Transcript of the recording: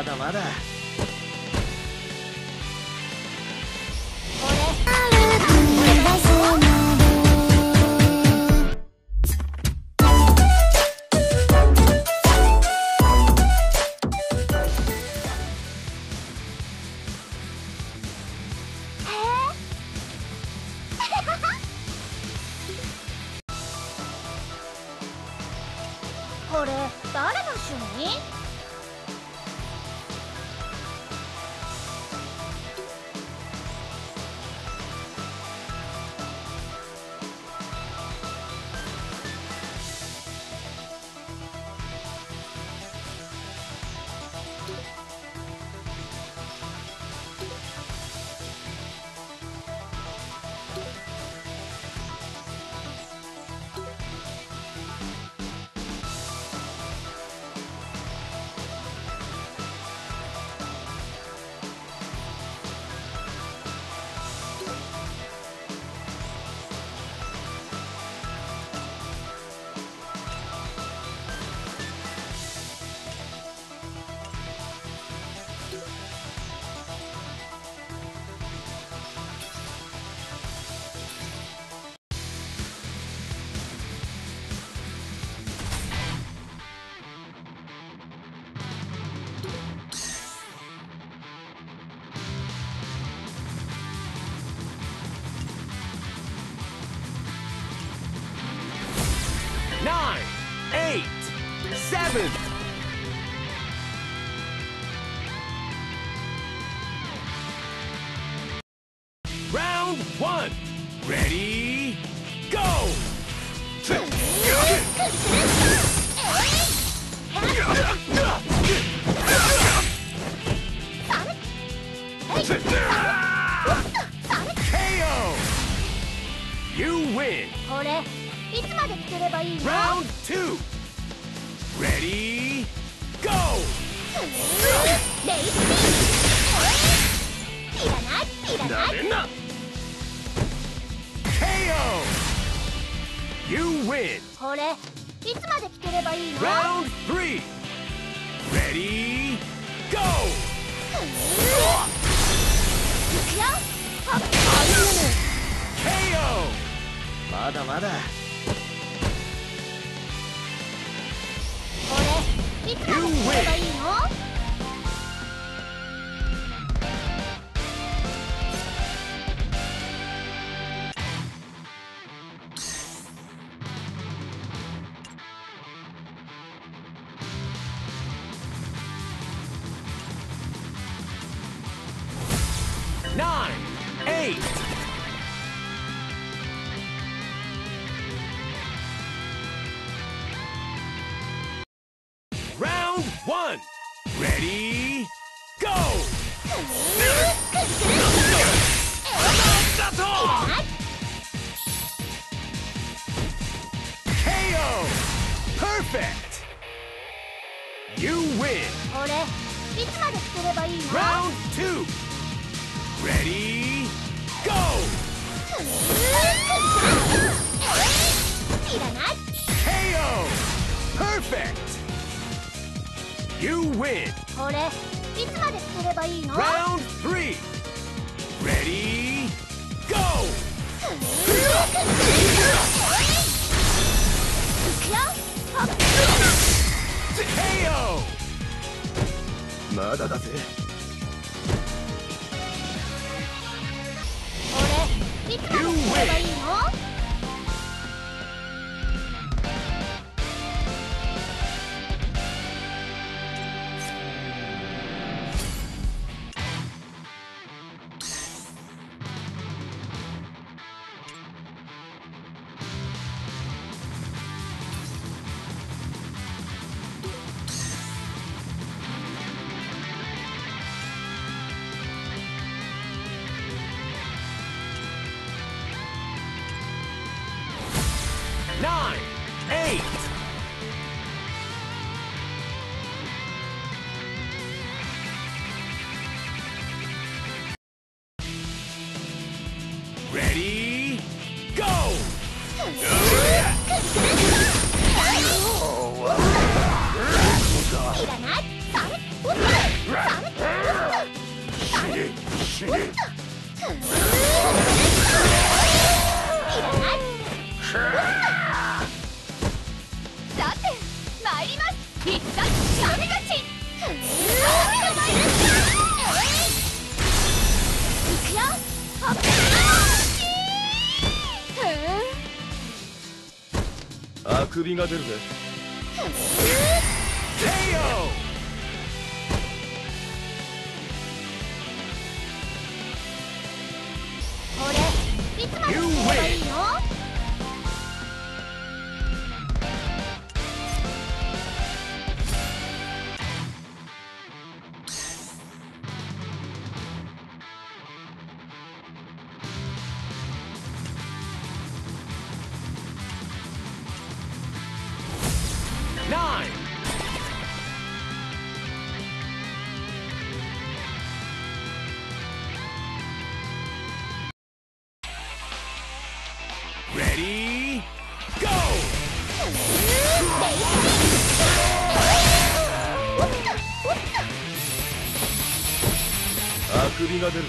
まだまだ。これ誰の趣味？seventh. Round one. Ready, go! KO! You win! Round two! レーゴーレイスピンおい KO You win. これいつまでればいいの？Round 3 Ready? Go! KO まだまだ。いつまでつければいいの Nine, eight. One. Ready, go! KO! Perfect! You win! Round two. Ready, go! You win! これいつまでつければいいの Round three. Ready, go! いくよほっ KO! まだだぜこれいつまでつければいいの nine, eight. Ready, go! あくびが出るぜ。首が出るぜ。